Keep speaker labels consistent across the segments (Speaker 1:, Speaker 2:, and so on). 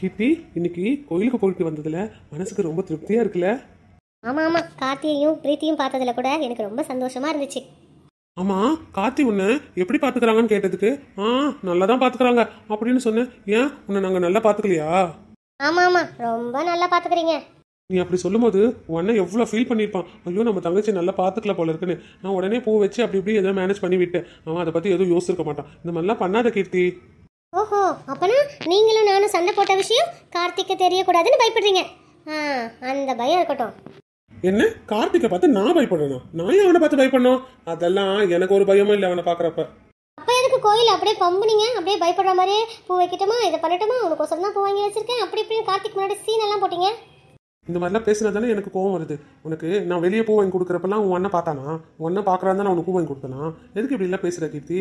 Speaker 1: கீர்த்தி இன்னைக்கு கோயிலுக்கு போயிட்டு வந்ததுல மனசுக்கு ரொம்ப திருப்தியா இருக்குல்ல?
Speaker 2: ஆமாம் ஆமாம் கார்த்தியையும் பிரீத்தியும் பார்த்ததுல கூட எனக்கு ரொம்ப சந்தோஷமா இருந்துச்சு.
Speaker 1: ஆமா கார்த்தி உன்னை எப்படி பாத்துக்கிறாங்கன்னு கேட்டதுக்கு ஆ நல்லா தான் பாத்துக்கிறாங்க அப்படின்னு சொன்னேன். ஏன்? உன்னை நாங்க நல்லா பாத்துக்கலையா
Speaker 2: ஆமாம் ஆமாம் ரொம்ப நல்லா பார்த்துக்கிறீங்க.
Speaker 1: நீ அப்படி சொல்லும்போது உன்னை எவ்வளோ ஃபீல் பண்ணியிருப்பான். ஐயோ நம்ம தங்கச்சி நல்லா பார்த்துக்கல போல இருக்குன்னு. நான் உடனே பூ வச்சு அப்படி இப்படி எதோ மேனேஜ் பண்ணி விட்டேன். அவன் அதை பற்றி எதுவும் யோசிச்சிருக்க மாட்டான். இந்த மாதிரிலாம் பண்ணாத கீர்த்தி.
Speaker 2: ஓஹோ அப்பனா நீங்களும் சண்டை போட்ட விஷயம்? கார்த்திக்கு தெரியக்கூடாதுன்னு பயப்படுறீங்க. ஆ அந்த பயம் இருக்கட்டும்.
Speaker 1: என்ன? கார்த்திகை பார்த்து நான் பயப்படணும். நான் அவனை பார்த்து பயப்படணும்? அதெல்லாம் எனக்கு ஒரு பயமும் இல்லை அவனை பார்க்குறப்ப.
Speaker 2: அப்போ எதுக்கு கோயில் அப்படியே பம்புனீங்க? அப்படியே பயப்படுற மாதிரியே பூ வைக்கட்டுமா? இதை பண்ணட்டுமா? உனக்கு தான் பூ வாங்கி வச்சிருக்கேன். அப்படி இப்படின்னு கார்த்திக் முன்னாடி சீன் எல்லாம் போட்டீங்க.
Speaker 1: இந்த மாதிரிலாம் பேசினா தானே எனக்கு கோவம் வருது. உனக்கு நான் வெளியே பூ வாங்கி கொடுக்குறப்பெல்லாம் உன் அண்ணன் பார்த்தானா? உன் அண்ணன் பார்க்குறான் நான் உனக்கு பூ வாங்கி கொடுத்தனா? எதுக்கு இப்படிலாம் பேசுகிற கீர்த்தி?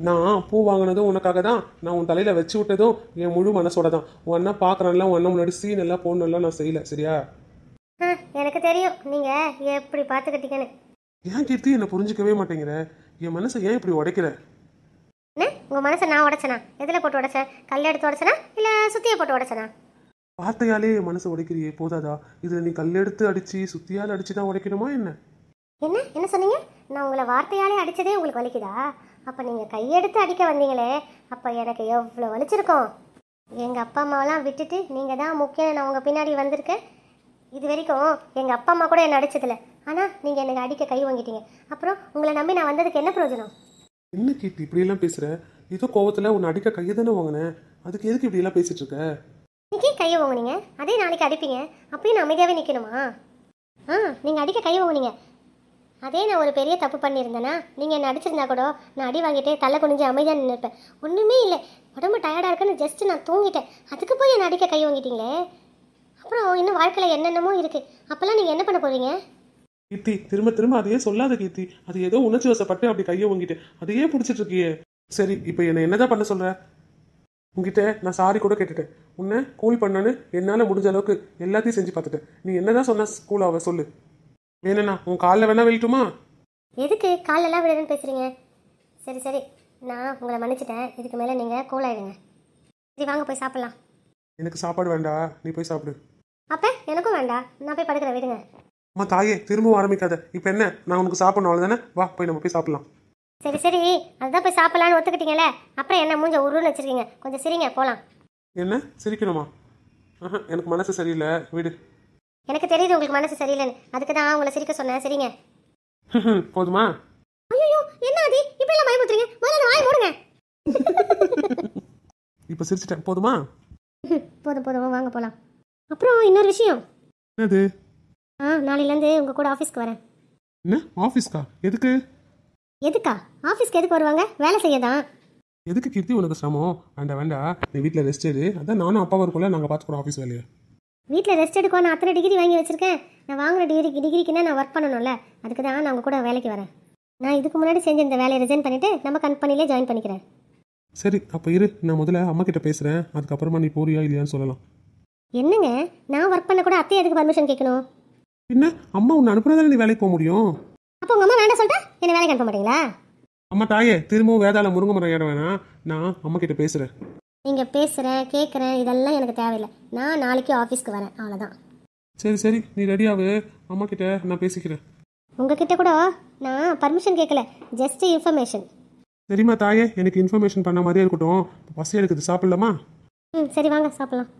Speaker 1: நான் பூ வாங்கினதும் உனக்காக தான் நான் உன் தலையில் வச்சு விட்டதும் என் முழு மனசோட தான் உன் அண்ணன் பார்க்குறான்ல உன் அண்ணன் முன்னாடி சீன் எல்லாம் போடணும்லாம் நான் செய்யல சரியா?
Speaker 2: எனக்கு தெரியும். நீங்கள் எப்படி பார்த்துக்கிட்டீங்கன்னு
Speaker 1: ஏன் கீர்த்தி என்னை புரிஞ்சிக்கவே மாட்டேங்கிற? என் மனசை ஏன் இப்படி உடைக்கிற?
Speaker 2: உங்கள் மனசை நான் உடைச்சனா? எதில் போட்டு உடைச்சேன்? கல் எடுத்து உடைச்சனா? இல்லை சுத்தியை போட்டு உடைச்சனா?
Speaker 1: வார்த்தையாலே என் மனசை உடைக்கிறியே போதாதா? இதில் நீ கல்லெடுத்து அடிச்சு சுத்தியால் அடிச்சு தான் உடைக்கணுமா என்ன?
Speaker 2: என்ன? என்ன சொன்னீங்க? நான் உங்களை வார்த்தையாலே அடிச்சதே உங்களுக்கு வலிக்குதா? அப்போ நீங்கள் கையெடுத்து அடிக்க வந்தீங்களே அப்போ எனக்கு எவ்வளோ வலிச்சிருக்கும். எங்கள் அப்பா அம்மாவெல்லாம் விட்டுட்டு நீங்கள் தான் முக்கியம். நான் உங்கள் பின்னாடி வந்திருக்கேன். இது வரைக்கும் எங்கள் அப்பா அம்மா கூட என்னை அடிச்சதில்ல. ஆனால் நீங்கள் எனக்கு அடிக்க கை வாங்கிட்டீங்க. அப்புறம் உங்களை நம்பி நான் வந்ததுக்கு என்ன பிரயோஜனம்?
Speaker 1: என்ன கீர்த்தி இப்படியெல்லாம் பேசுற? ஏதோ கோவத்தில் உன்னை அடிக்க கையை தானே வாங்கினேன் அதுக்கு எதுக்கு இப்படியெல்லாம் பேசிட்டு இருக்க?
Speaker 2: இன்னைக்கு கையை வாங்குனீங்க? அதே நாளைக்கு அடிப்பீங்க. அப்பயும் நான் அமைதியாகவே நிற்கணுமா ஆ நீங்கள் அடிக்க கை வாங்குனீங்க. அதே நான் ஒரு பெரிய தப்பு பண்ணியிருந்தேன்னா நீங்கள் என்னை அடிச்சிருந்தா கூட நான் அடி வாங்கிட்டு தலை குனிஞ்சு அமைதியாக நின்றுப்பேன் ஒன்றுமே இல்லை. உடம்பு டயர்டாக இருக்குன்னு ஜஸ்ட் நான் தூங்கிட்டேன். அதுக்கு போய் என்னை அடிக்க கை வாங்கிட்டீங்களே? அப்புறம் இன்னும் வாழ்க்கையில் என்னென்னமோ இருக்குது அப்போல்லாம் நீங்கள் என்ன பண்ண போகிறீங்க
Speaker 1: கீர்த்தி திரும்ப திரும்ப அதையே சொல்லாத கீர்த்தி. அது ஏதோ உணர்ச்சி வசப்பட்டு அப்படி கையை வாங்கிட்டு அதையே பிடிச்சிட்டு இருக்கியே. சரி இப்போ என்னை என்னதான் பண்ண சொல்ற? உங்ககிட்ட நான் சாரி கூட கேட்டுட்டேன். உன்னை கூல் பண்ணனு என்னால் முடிஞ்ச அளவுக்கு எல்லாத்தையும் செஞ்சு பார்த்துட்டேன். நீ என்னதான் சொன்ன ஸ்கூல் அவ சொல்லு. வேணுண்ணா உன் காலில் வேணா வெளிட்டுமா
Speaker 2: எதுக்கு? காலெல்லாம் விடுறேன்னு பேசுகிறீங்க சரி சரி. நான் உங்களை மன்னிச்சிட்டேன். இதுக்கு மேலே நீங்கள் கூல் ஆயிடுங்க சரி வாங்க போய் சாப்பிட்லாம்.
Speaker 1: எனக்கு சாப்பாடு வேண்டாம் நீ போய் சாப்பிடு.
Speaker 2: அப்போ? எனக்கும் வேண்டாம் நான் போய் படுக்கிறேன் விடுங்க.
Speaker 1: அம்மா தாயே திரும்பவும் ஆரம்பிக்காத. இப்போ என்ன? நான் உனக்கு சாப்பிடணும் அவ்வளோதானே வா போய் நம்ம போய் சாப்பிடலாம்.
Speaker 2: சரி சரி. அதுதான் போய் சாப்பிடலான்னு ஒத்துக்கிட்டீங்களே அப்புறம் என்ன மூஞ்ச உருன்னு வச்சிருக்கீங்க. கொஞ்சம் சிரிங்க போகலாம்
Speaker 1: என்ன? சிரிக்கணுமா? ஆஹா, எனக்கு மனசு சரியில்லை. விடு.
Speaker 2: எனக்கு தெரியுது உங்களுக்கு மனசு சரியில்லைன்னு. அதுக்கு தான் உங்களை சிரிக்க சொன்னேன். சரிங்க?
Speaker 1: போதுமா?
Speaker 2: ஐயோ என்ன அது இப்படி எல்லாம் பயமுத்துறீங்க முதல்ல வாய் மூடுங்க.
Speaker 1: இப்போ சிரிச்சிட்டேன். போதுமா?
Speaker 2: போதும் போதும். வாங்க போகலாம் அப்புறம் இன்னொரு விஷயம்.
Speaker 1: என்னது?
Speaker 2: ஆ நாளையிலேருந்து உங்கள் கூட ஆஃபீஸ்க்கு வரேன்.
Speaker 1: என்ன? ஆஃபீஸ்க்கா? எதுக்கு?
Speaker 2: எதுக்கா? ஆஃபீஸ்க்கு எதுக்கு வருவாங்க? வேலை செய்ய தான்
Speaker 1: எதுக்கு கீர்த்தி உனக்கு சிரமம்? வேண்டாம் வேண்டாம் நீ வீட்டில் ரெஸ்ட் எடு. அதான் நானும் அப்பாவும் இருக்கோம்ல நாங்கள் பார்த்துக்குறோம் ஆஃபீஸ் வேலையை.
Speaker 2: வீட்டில் ரெஸ்ட் எடுக்கோ நான் அத்தனை டிகிரி வாங்கி வச்சிருக்கேன். நான் வாங்குற டிகிரி டிகிரிக்குன்னா நான் ஒர்க் பண்ணணும்ல. அதுக்கு தான் நான் உங்கள் கூட வேலைக்கு வரேன். நான் இதுக்கு முன்னாடி செஞ்ச இந்த வேலையை ரிசைன் பண்ணிவிட்டு நம்ம கம்பெனிலே ஜாயின் பண்ணிக்கிறேன்.
Speaker 1: சரி அப்போ இரு. நான் முதல்ல அம்மா கிட்ட பேசுகிறேன் அதுக்கப்புறமா நீ போறியா இல்லையான்னு சொல்லலாம்.
Speaker 2: என்னங்க? நான் ஒர்க் பண்ண கூட அத்தையை எதுக்கு பர்மிஷன் கேட்கணும்?
Speaker 1: என்ன அம்மா உன்னை அனுப்புனதானே நீ வேலைக்கு போக முடியும்?
Speaker 2: அப்போ உங்கள் அம்மா வேண்டாம் சொல்லிட்டா? என்ன வேலைக்கு அனுப்ப மாட்டீங்களா?
Speaker 1: அம்மா தாயே திரும்பவும் வேதாள முருங்கை மரம் ஏற வேணாம். நான் அம்மா கிட்ட பேசுகிறேன்
Speaker 2: நீங்கள் பேசுகிறேன் கேட்குறேன் இதெல்லாம் எனக்கு தேவையில்லை. நான் நாளைக்கு ஆஃபீஸ்க்கு வரேன். அவ்வளோதான்
Speaker 1: சரி சரி. நீ ரெடியாவு அம்மா கிட்ட நான் பேசிக்கிறேன்.
Speaker 2: உங்ககிட்ட கூட நான் பர்மிஷன் கேட்கல ஜஸ்ட் இன்ஃபர்மேஷன்
Speaker 1: சரிம்மா தாயே. எனக்கு இன்ஃபர்மேஷன் பண்ண மாதிரியே இருக்கட்டும். பசி எடுக்குது. சாப்பிடலாமா?
Speaker 2: ம் சரி வாங்க சாப்பிட்லாம்.